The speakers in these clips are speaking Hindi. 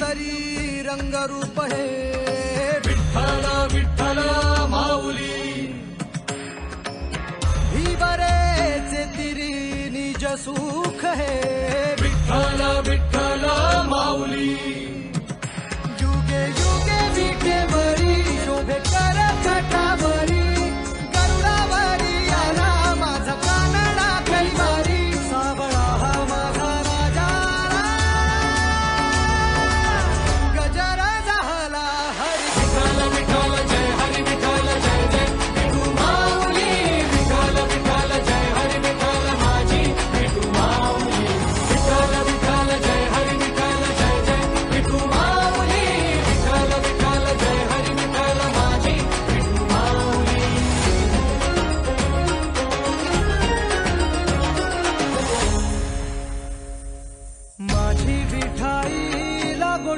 हरी रंग रूप है। विठ्ठल विठ्ठल माऊली। बरेचे तिरी निज सुख है। विठ्ठल विठ्ठल माऊली।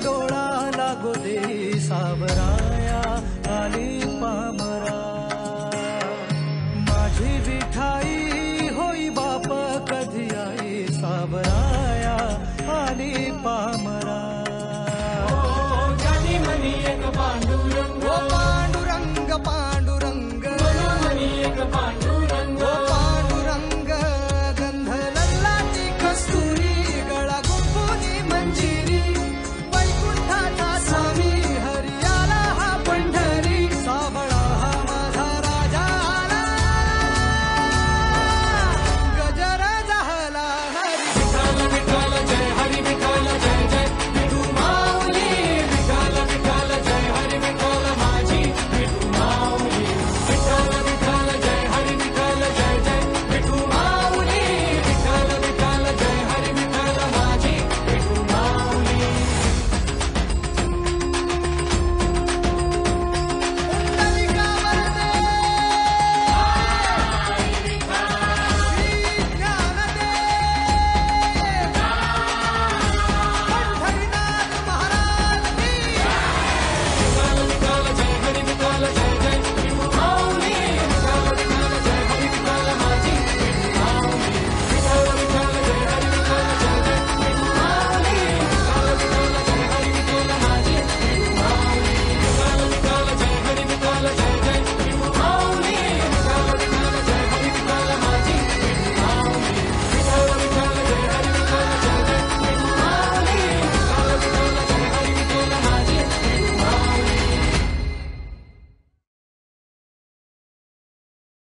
डोळा लागो दे सावराया आली पामरा। माझी विठाई होई बाप कधी आई सावरा